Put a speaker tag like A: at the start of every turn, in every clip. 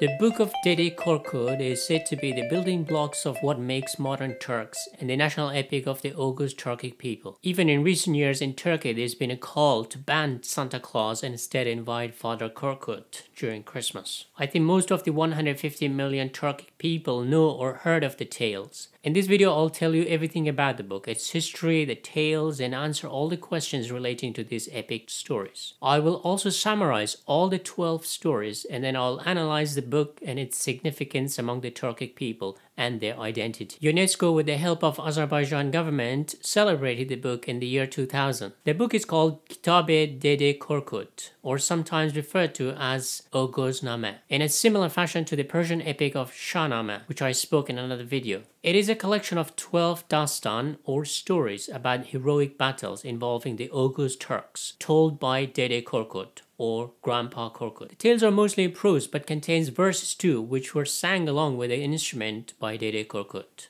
A: The Book of Dede Korkut is said to be the building blocks of what makes modern Turks and the national epic of the Oghuz Turkic people. Even in recent years in Turkey, there's been a call to ban Santa Claus and instead invite Father Korkut during Christmas. I think most of the 150 million Turkic people know or heard of the tales. In this video, I'll tell you everything about the book, its history, the tales, and answer all the questions relating to these epic stories. I will also summarize all the 12 stories and then I'll analyze the book and its significance among the Turkic people and their identity. UNESCO, with the help of Azerbaijan government, celebrated the book in the year 2000. The book is called Kitabe Dede Korkut, or sometimes referred to as Oghuzname, in a similar fashion to the Persian epic of Shahnameh, which I spoke in another video. It is a collection of 12 dastan or stories about heroic battles involving the Oghuz Turks, told by Dede Korkut, or Grandpa Korkut. The tales are mostly prose but contains verses too which were sang along with the instrument by Dede Korkut.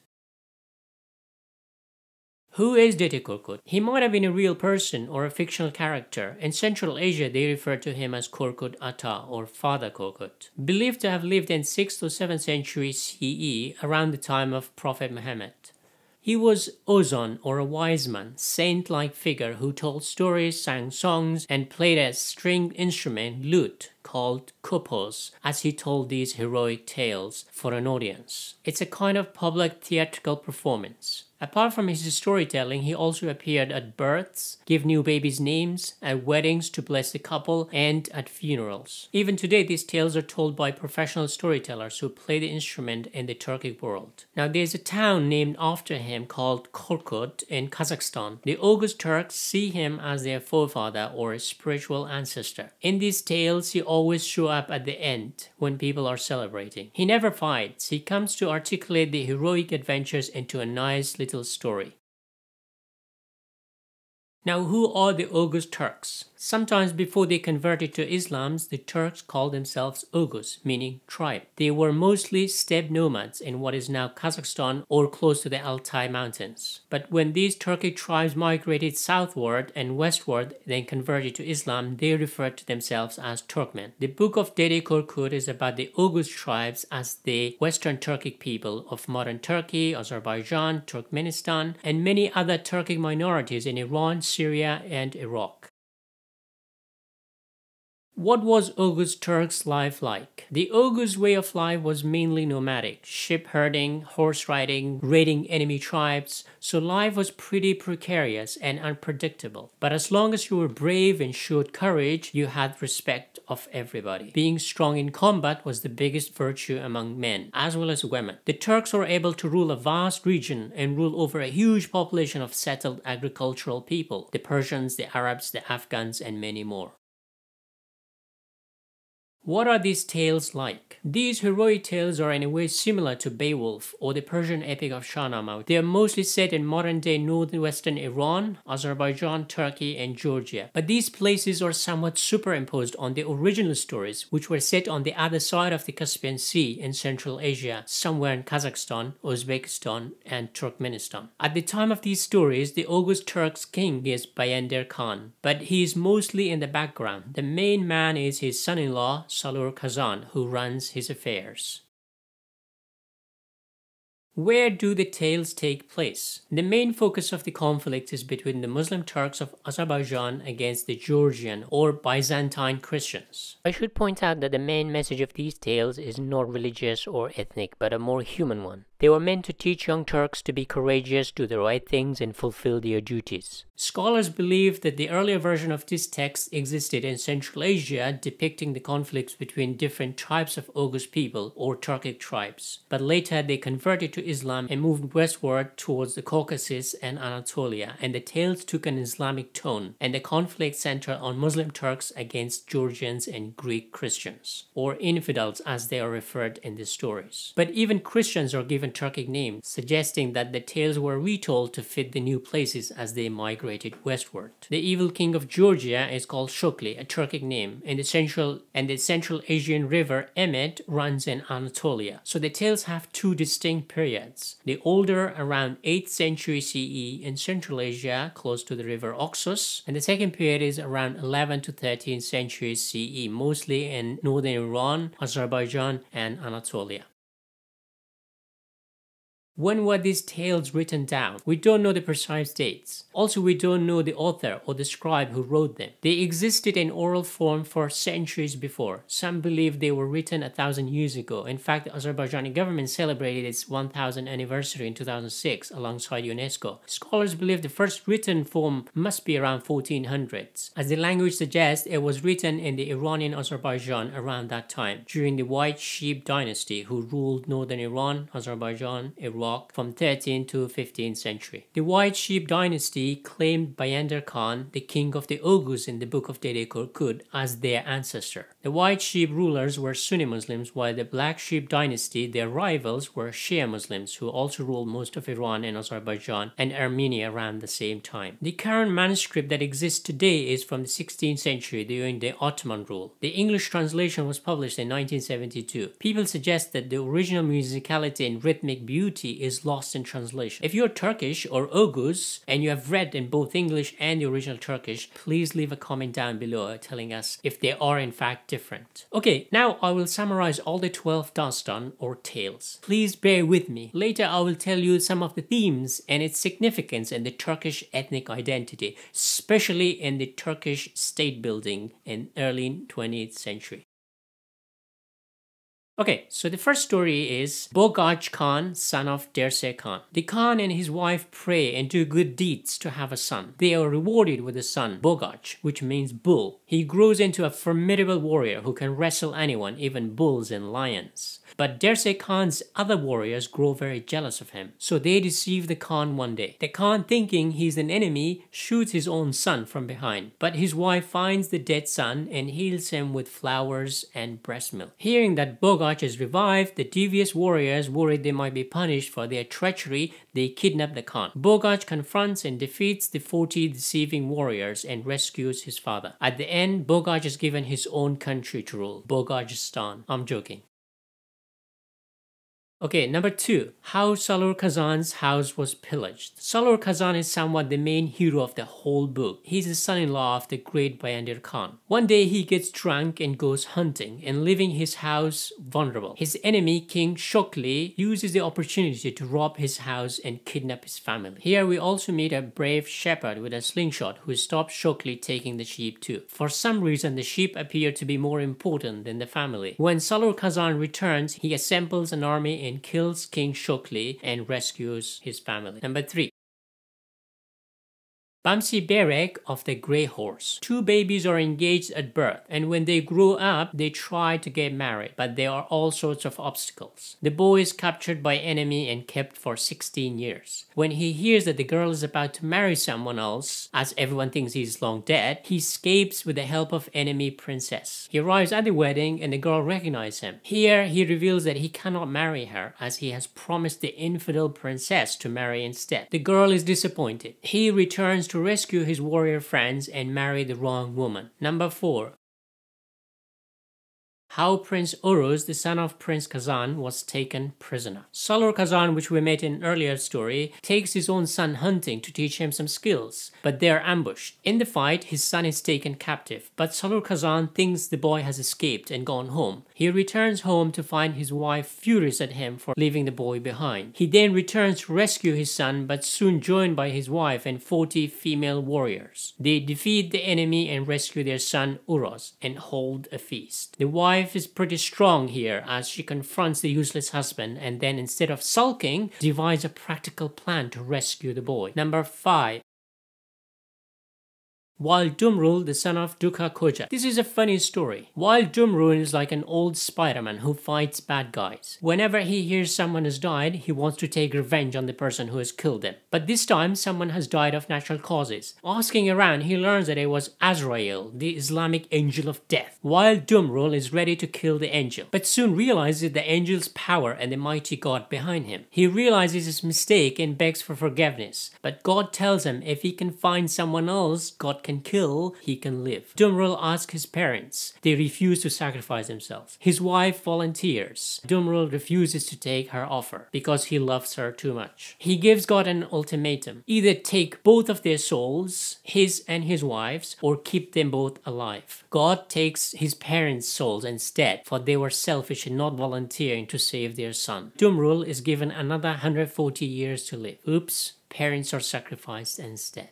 A: Who is Dede Korkut? He might have been a real person or a fictional character. In Central Asia, they refer to him as Korkut Ata or Father Korkut. Believed to have lived in 6th or 7th century CE around the time of Prophet Muhammad. He was Ozan, or a wise man, saint-like figure who told stories, sang songs, and played a stringed instrument, lute, called kopuz, as he told these heroic tales for an audience. It's a kind of public theatrical performance. Apart from his storytelling, he also appeared at births, give new babies names, at weddings to bless the couple, and at funerals. Even today, these tales are told by professional storytellers who play the instrument in the Turkic world. Now, there's a town named after him called Korkut in Kazakhstan. The Oghuz Turks see him as their forefather or spiritual ancestor. In these tales, he always show up at the end when people are celebrating. He never fights. He comes to articulate the heroic adventures into a nice little story. Now, who are the Oghuz Turks? Sometimes before they converted to Islam, the Turks called themselves Oghuz, meaning tribe. They were mostly steppe nomads in what is now Kazakhstan or close to the Altai Mountains. But when these Turkic tribes migrated southward and westward, then converted to Islam, they referred to themselves as Turkmen. The book of Dede Korkut is about the Oghuz tribes as the Western Turkic people of modern Turkey, Azerbaijan, Turkmenistan, and many other Turkic minorities in Iran, Syria, and Iraq. What was Oghuz Turks' life like? The Oghuz way of life was mainly nomadic, ship herding, horse riding, raiding enemy tribes, so life was pretty precarious and unpredictable. But as long as you were brave and showed courage, you had respect of everybody. Being strong in combat was the biggest virtue among men, as well as women. The Turks were able to rule a vast region and rule over a huge population of settled agricultural people, the Persians, the Arabs, the Afghans, and many more. What are these tales like? These heroic tales are in a way similar to Beowulf or the Persian epic of Shahnameh. They are mostly set in modern-day northwestern Iran, Azerbaijan, Turkey, and Georgia. But these places are somewhat superimposed on the original stories, which were set on the other side of the Caspian Sea in Central Asia, somewhere in Kazakhstan, Uzbekistan, and Turkmenistan. At the time of these stories, the Oghuz Turks king is Bayandar Khan, but he is mostly in the background. The main man is his son-in-law, Salur Kazan, who runs his affairs. Where do the tales take place? The main focus of the conflict is between the Muslim Turks of Azerbaijan against the Georgian or Byzantine Christians. I should point out that the main message of these tales is not religious or ethnic, but a more human one. They were meant to teach young Turks to be courageous, do the right things, and fulfill their duties. Scholars believe that the earlier version of this text existed in Central Asia, depicting the conflicts between different tribes of Oghuz people or Turkic tribes. But later they converted to Islam and moved westward towards the Caucasus and Anatolia, and the tales took an Islamic tone, and the conflict centered on Muslim Turks against Georgians and Greek Christians, or infidels as they are referred in the stories. But even Christians are given given Turkic names, suggesting that the tales were retold to fit the new places as they migrated westward. The evil king of Georgia is called Shokli, a Turkic name, and the central and the Central Asian river Emet runs in Anatolia. So the tales have two distinct periods. The older around 8th century CE in Central Asia close to the river Oxus, and the second period is around 11 to 13th century CE, mostly in northern Iran, Azerbaijan, and Anatolia. When were these tales written down? We don't know the precise dates. Also, we don't know the author or the scribe who wrote them. They existed in oral form for centuries before. Some believe they were written a thousand years ago. In fact, the Azerbaijani government celebrated its 1000th anniversary in 2006 alongside UNESCO. Scholars believe the first written form must be around 1400s. As the language suggests, it was written in the Iranian Azerbaijan around that time, during the White Sheep dynasty who ruled northern Iran, Azerbaijan, From 13th to 15th century. The White Sheep dynasty claimed Bayandar Khan, the king of the Oghuz in the Book of Dede Korkut, as their ancestor. The White Sheep rulers were Sunni Muslims, while the Black Sheep dynasty, their rivals, were Shia Muslims, who also ruled most of Iran and Azerbaijan and Armenia around the same time. The current manuscript that exists today is from the 16th century during the Ottoman rule. The English translation was published in 1972. People suggest that the original musicality and rhythmic beauty is lost in translation. If you're Turkish or Oghuz and you have read in both English and the original Turkish, please leave a comment down below telling us if they are in fact different. Okay, now I will summarize all the 12 dastan or tales. Please bear with me. Later I will tell you some of the themes and its significance in the Turkish ethnic identity, especially in the Turkish state building in early 20th century. Okay, so the first story is Bogaj Khan, son of Derse Khan. The Khan and his wife pray and do good deeds to have a son. They are rewarded with a son, Bogaj, which means bull. He grows into a formidable warrior who can wrestle anyone, even bulls and lions. But Derse Khan's other warriors grow very jealous of him, so they deceive the Khan one day. The Khan, thinking he's an enemy, shoots his own son from behind. But his wife finds the dead son and heals him with flowers and breast milk. Hearing that Bogach is revived, the devious warriors, worried they might be punished for their treachery, they kidnap the Khan. Bogaj confronts and defeats the 40 deceiving warriors and rescues his father. At the end, Bogaj is given his own country to rule, Bogajistan. I'm joking. Okay, number two, how Salur Kazan's house was pillaged. Salur Kazan is somewhat the main hero of the whole book. He's the son-in-law of the great Bayandir Khan. One day he gets drunk and goes hunting and leaving his house vulnerable. His enemy, King Shokli, uses the opportunity to rob his house and kidnap his family. Here we also meet a brave shepherd with a slingshot who stops Shokli taking the sheep too. For some reason, the sheep appear to be more important than the family. When Salur Kazan returns, he assembles an army and kills King Shokli and rescues his family. Number 3. Bamsi Beyrek of the Grey Horse. Two babies are engaged at birth, and when they grow up, they try to get married, but there are all sorts of obstacles. The boy is captured by enemy and kept for 16 years. When he hears that the girl is about to marry someone else, as everyone thinks he's long dead, he escapes with the help of enemy princess. He arrives at the wedding and the girl recognizes him. Here, he reveals that he cannot marry her as he has promised the infidel princess to marry instead. The girl is disappointed. He returns to rescue his warrior friends and marry the wrong woman. Number 4 how Prince Uruz, the son of Prince Kazan, was taken prisoner. Salur Kazan, which we met in an earlier story, takes his own son hunting to teach him some skills, but they are ambushed. In the fight, his son is taken captive, but Salur Kazan thinks the boy has escaped and gone home. He returns home to find his wife furious at him for leaving the boy behind. He then returns to rescue his son, but soon joined by his wife and 40 female warriors. They defeat the enemy and rescue their son Uruz and hold a feast. The wife wife is pretty strong here as she confronts the useless husband and then instead of sulking, devises a practical plan to rescue the boy. Number 5. While Dumrul, the son of Duha Koja. This is a funny story. Wild Dumrul is like an old Spider-Man who fights bad guys. Whenever he hears someone has died, he wants to take revenge on the person who has killed them. But this time, someone has died of natural causes. Asking around, he learns that it was Azrael, the Islamic angel of death, Wild Dumrul is ready to kill the angel, but soon realizes the angel's power and the mighty God behind him. He realizes his mistake and begs for forgiveness, but God tells him if he can find someone else God can kill, he can live. Dumrul asks his parents. They refuse to sacrifice themselves. His wife volunteers. Dumrul refuses to take her offer because he loves her too much. He gives God an ultimatum. Either take both of their souls, his and his wife's, or keep them both alive. God takes his parents' souls instead, for they were selfish in not volunteering to save their son. Dumrul is given another 140 years to live. Oops, parents are sacrificed instead.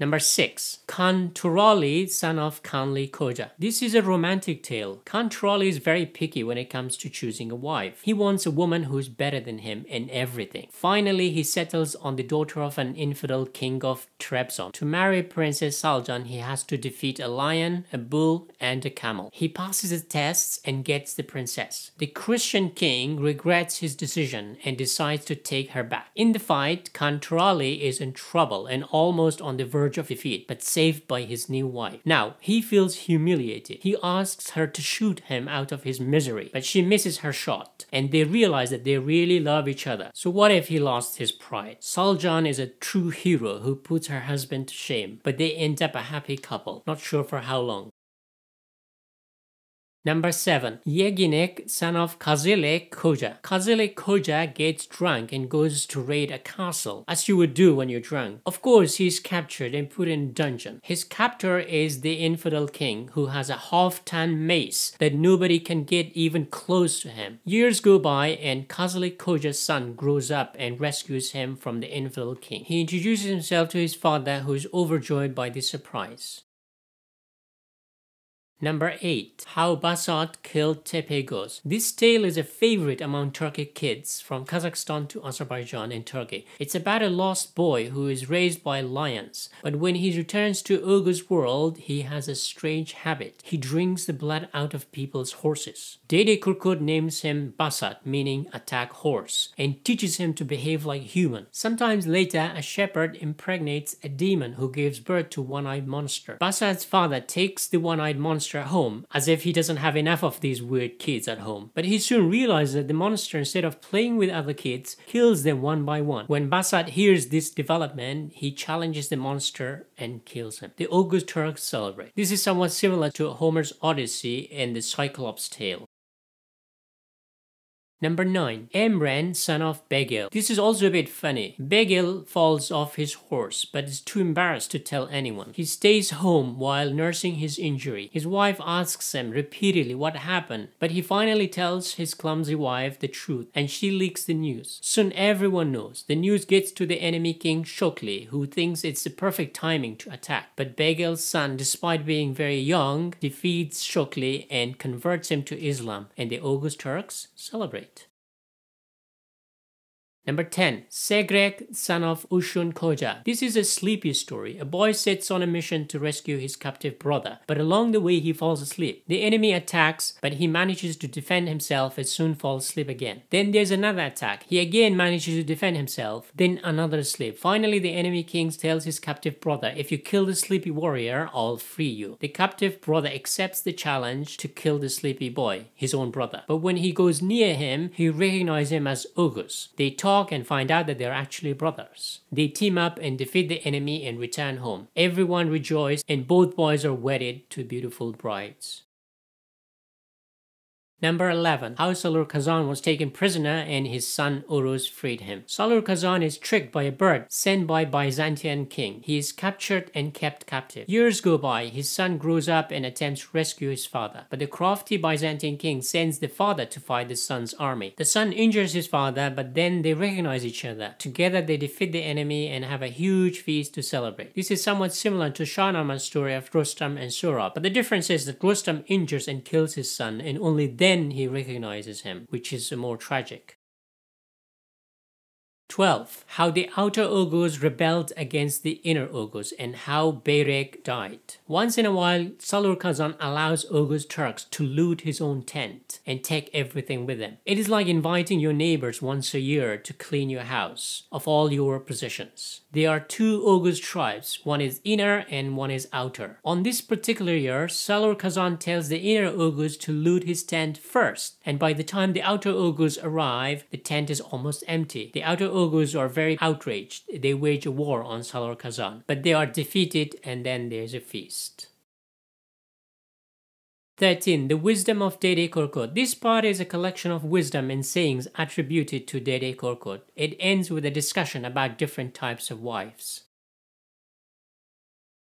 A: Number 6. Khan Turali, son of Khanli Koja. This is a romantic tale. Khan Turali is very picky when it comes to choosing a wife. He wants a woman who's better than him in everything. Finally, he settles on the daughter of an infidel king of Trebizond. To marry Princess Saljan, he has to defeat a lion, a bull, and a camel. He passes the tests and gets the princess. The Christian king regrets his decision and decides to take her back. In the fight, Khan Turali is in trouble and almost on the verge verge of defeat, but saved by his new wife. Now, he feels humiliated. He asks her to shoot him out of his misery, but she misses her shot, and they realize that they really love each other. So what if he lost his pride? Saljan is a true hero who puts her husband to shame, but they end up a happy couple, not sure for how long. Number 7. Yeginek, son of Kazile Koja. Kazile Koja gets drunk and goes to raid a castle, as you would do when you're drunk. Of course, he's captured and put in dungeon. His captor is the infidel king, who has a half-ton mace that nobody can get even close to him. Years go by and Kazile Koja's son grows up and rescues him from the infidel king. He introduces himself to his father, who is overjoyed by this surprise. Number 8. How Basat Killed Tepegoz. This tale is a favorite among Turkic kids from Kazakhstan to Azerbaijan and Turkey. It's about a lost boy who is raised by lions, but when he returns to Oghuz world, he has a strange habit. He drinks the blood out of people's horses. Dede Korkut names him Basat, meaning attack horse, and teaches him to behave like human. Sometimes later, a shepherd impregnates a demon who gives birth to one-eyed monster. Basat's father takes the one-eyed monster monster at home, as if he doesn't have enough of these weird kids at home. But he soon realizes that the monster, instead of playing with other kids, kills them one by one. When Basat hears this development, he challenges the monster and kills him. The Oghuz Turks celebrate. This is somewhat similar to Homer's Odyssey and the Cyclops tale. Number 9. Emran, son of Begil. This is also a bit funny. Begil falls off his horse, but is too embarrassed to tell anyone. He stays home while nursing his injury. His wife asks him repeatedly what happened, but he finally tells his clumsy wife the truth, and she leaks the news. Soon everyone knows. The news gets to the enemy king Shokli, who thinks it's the perfect timing to attack. But Begil's son, despite being very young, defeats Shokli and converts him to Islam, and the Oghuz Turks celebrate. Number 10. Segrek, son of Ushun Koja. This is a sleepy story. A boy sets on a mission to rescue his captive brother, but along the way he falls asleep. The enemy attacks, but he manages to defend himself and soon falls asleep again. Then there's another attack. He again manages to defend himself, then another sleep. Finally, the enemy king tells his captive brother, if you kill the sleepy warrior, I'll free you. The captive brother accepts the challenge to kill the sleepy boy, his own brother. But when he goes near him, he recognizes him as Oghuz. They talk talk and find out that they're actually brothers. They team up and defeat the enemy and return home. Everyone rejoices and both boys are wedded to beautiful brides. Number 11. How Salur Kazan was taken prisoner and his son Uruz freed him. Salur Kazan is tricked by a bird sent by Byzantine king. He is captured and kept captive. Years go by, his son grows up and attempts to rescue his father. But the crafty Byzantine king sends the father to fight the son's army. The son injures his father, but then they recognize each other. Together they defeat the enemy and have a huge feast to celebrate. This is somewhat similar to Shahnameh's story of Rostam and Sohrab, but the difference is that Rostam injures and kills his son and only then then he recognizes him, which is more tragic. 12. How the outer Oghuz rebelled against the inner Oghuz and how Beyrek died. Once in a while, Salur Kazan allows Oghuz Turks to loot his own tent and take everything with them. It is like inviting your neighbors once a year to clean your house of all your possessions. There are two Oghuz tribes, one is inner and one is outer. On this particular year, Salur Kazan tells the inner Oghuz to loot his tent first, and by the time the outer Oghuz arrive, the tent is almost empty. The outer Oghuz are very outraged. They wage a war on Salur Kazan, but they are defeated and then there's a feast. 13. The Wisdom of Dede Korkut. This part is a collection of wisdom and sayings attributed to Dede Korkut. It ends with a discussion about different types of wives.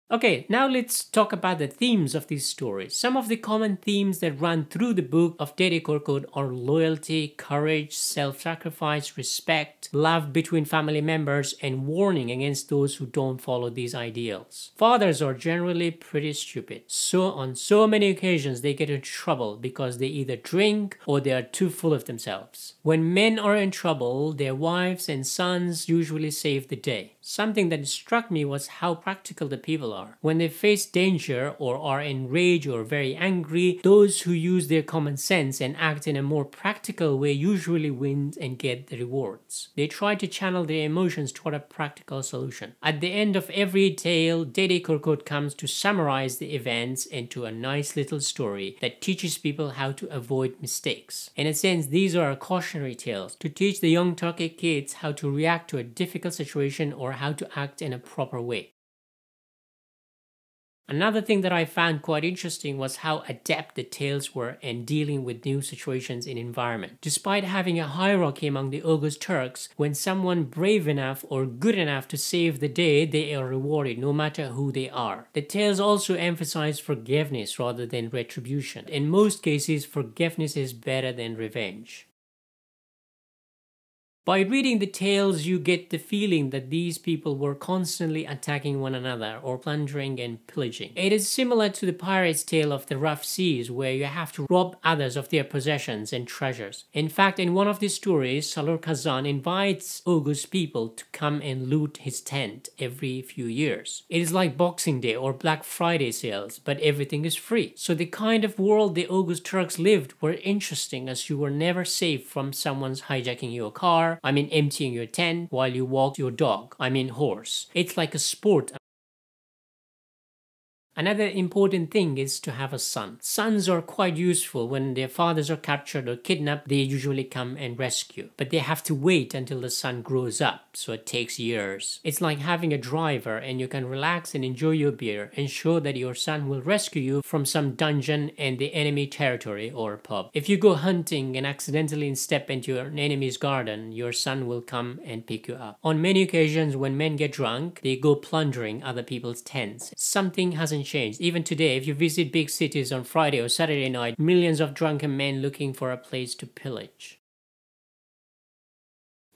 A: Okay, now let's talk about the themes of these stories. Some of the common themes that run through the book of Dede Korkut are loyalty, courage, self-sacrifice, respect, love between family members, and warning against those who don't follow these ideals. Fathers are generally pretty stupid. So on so many occasions they get in trouble because they either drink or they are too full of themselves. When men are in trouble, their wives and sons usually save the day. Something that struck me was how practical the people are. When they face danger or are enraged or very angry, those who use their common sense and act in a more practical way usually win and get the rewards. They try to channel their emotions toward a practical solution. At the end of every tale, Dede Korkut comes to summarize the events into a nice little story that teaches people how to avoid mistakes. In a sense, these are cautionary tales to teach the young Turkic kids how to react to a difficult situation or how to act in a proper way. Another thing that I found quite interesting was how adept the tales were in dealing with new situations in environment. Despite having a hierarchy among the Oghuz Turks, when someone brave enough or good enough to save the day, they are rewarded no matter who they are. The tales also emphasize forgiveness rather than retribution. In most cases, forgiveness is better than revenge. By reading the tales, you get the feeling that these people were constantly attacking one another or plundering and pillaging. It is similar to the pirate's tale of the rough seas where you have to rob others of their possessions and treasures. In fact, in one of the stories, Salur Kazan invites Oghuz people to come and loot his tent every few years. It is like Boxing Day or Black Friday sales, but everything is free. So the kind of world the Oghuz Turks lived were interesting as you were never safe from someone's hijacking your car, I mean emptying your tent while you walk your dog. I mean horse. It's like a sport Another important thing is to have a son. Sons are quite useful when their fathers are captured or kidnapped, they usually come and rescue. But they have to wait until the son grows up, so it takes years. It's like having a driver and you can relax and enjoy your beer and show that your son will rescue you from some dungeon in the enemy territory or pub. If you go hunting and accidentally step into an enemy's garden, your son will come and pick you up. On many occasions when men get drunk, they go plundering other people's tents. Something hasn't changed. Even today, if you visit big cities on Friday or Saturday night, millions of drunken men looking for a place to pillage.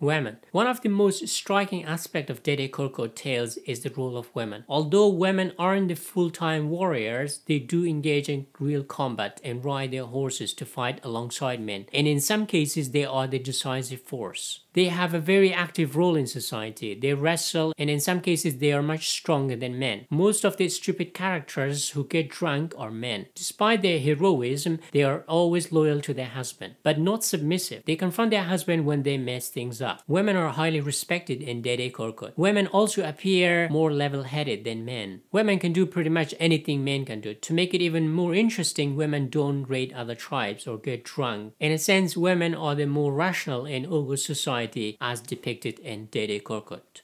A: Women. One of the most striking aspects of Dede Korkut tales is the role of women. Although women aren't the full-time warriors, they do engage in real combat and ride their horses to fight alongside men, and in some cases they are the decisive force. They have a very active role in society. They wrestle and in some cases they are much stronger than men. Most of the stupid characters who get drunk are men. Despite their heroism, they are always loyal to their husband, but not submissive. They confront their husband when they mess things up. Women are highly respected in Dede Korkut. Women also appear more level-headed than men. Women can do pretty much anything men can do. To make it even more interesting, women don't raid other tribes or get drunk. In a sense, women are the more rational in society society as depicted in Dede Korkut.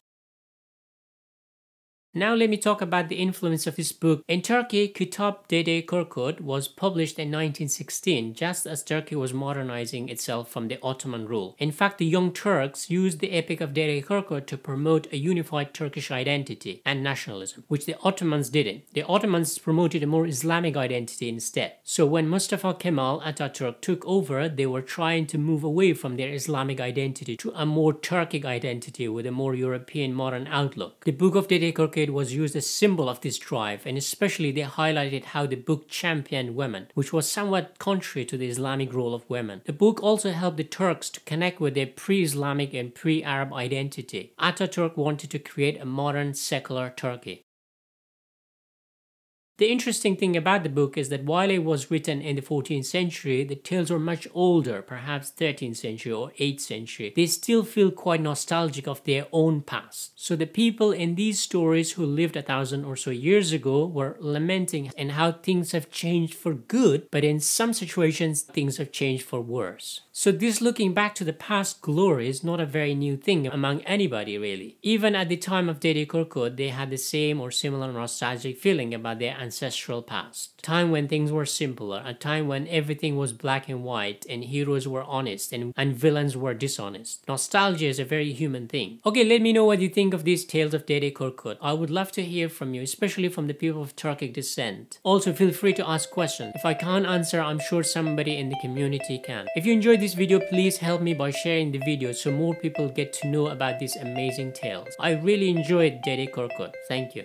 A: Now let me talk about the influence of this book. In Turkey, Kitab Dede Korkut was published in 1916, just as Turkey was modernizing itself from the Ottoman rule. In fact, the Young Turks used the Epic of Dede Korkut to promote a unified Turkish identity and nationalism, which the Ottomans didn't. The Ottomans promoted a more Islamic identity instead. So when Mustafa Kemal Ataturk took over, they were trying to move away from their Islamic identity to a more Turkic identity with a more European modern outlook. The Book of Dede Korkut blade was used as a symbol of this drive and especially they highlighted how the book championed women, which was somewhat contrary to the Islamic role of women. The book also helped the Turks to connect with their pre-Islamic and pre-Arab identity. Ataturk wanted to create a modern secular Turkey. The interesting thing about the book is that while it was written in the 14th century, the tales were much older, perhaps 13th century or 8th century. They still feel quite nostalgic of their own past. So the people in these stories who lived a thousand or so years ago were lamenting and how things have changed for good, but in some situations things have changed for worse. So this looking back to the past glory is not a very new thing among anybody really. Even at the time of Dede Korkut, they had the same or similar nostalgic feeling about their ancestral past. Time when things were simpler, a time when everything was black and white and heroes were honest and, and villains were dishonest. Nostalgia is a very human thing. Okay, let me know what you think of these tales of Dede Korkut. I would love to hear from you, especially from the people of Turkic descent. Also, feel free to ask questions. If I can't answer, I'm sure somebody in the community can. If you enjoyed this video, please help me by sharing the video so more people get to know about these amazing tales. I really enjoyed Dede Korkut. Thank you.